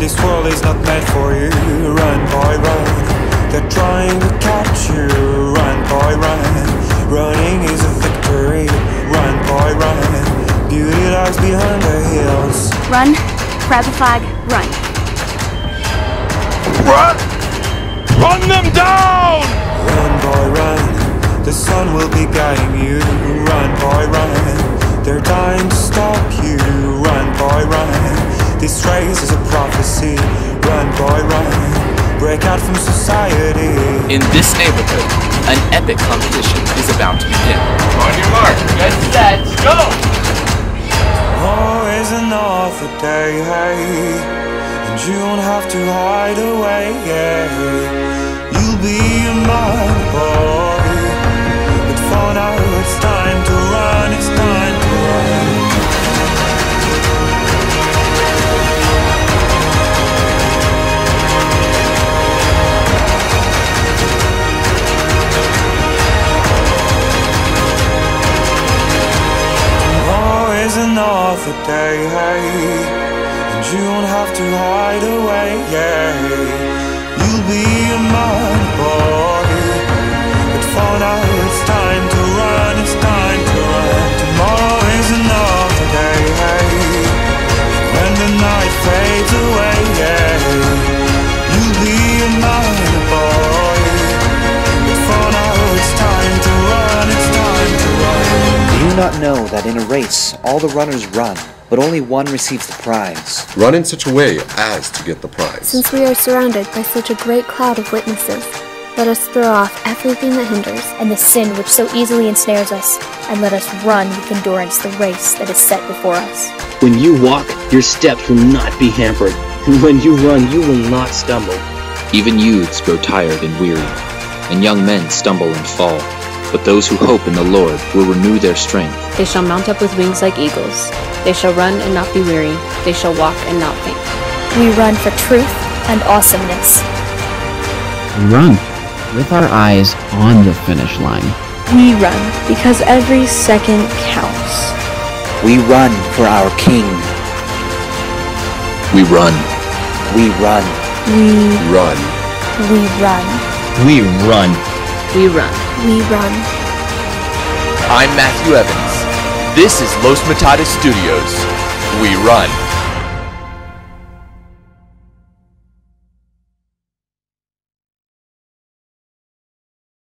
This world is not meant for you. Run, boy, run. They're trying to catch you. Run, boy, run. Running is a victory. Run, boy, run. Beauty lies behind the hills. Run, grab the flag, run. Run! Run them down! Run, boy, run. The sun will be guiding you. Run, boy, run. They're dying to stop you. Run, boy, run. This race is a prophecy. Run, boy, run. Break out from society. In this neighborhood, an epic competition is about to begin. On your mark, get set, go! Oh, is another day, hey, and you won't have to hide away. Yeah. Another day, and you won't have to hide Do not know that in a race all the runners run, but only one receives the prize? Run in such a way as to get the prize. Since we are surrounded by such a great cloud of witnesses, let us throw off everything that hinders. And the sin which so easily ensnares us, and let us run with endurance the race that is set before us. When you walk, your steps will not be hampered. And when you run, you will not stumble. Even youths grow tired and weary, and young men stumble and fall. But those who hope in the Lord will renew their strength. They shall mount up with wings like eagles. They shall run and not be weary. They shall walk and not faint. We run for truth and awesomeness. We run with our eyes on the finish line. We run because every second counts. We run for our King. We run. We run. We Run. We run. We run. We run. We run. I'm Matthew Evans. This is Los Metates Studios. We run.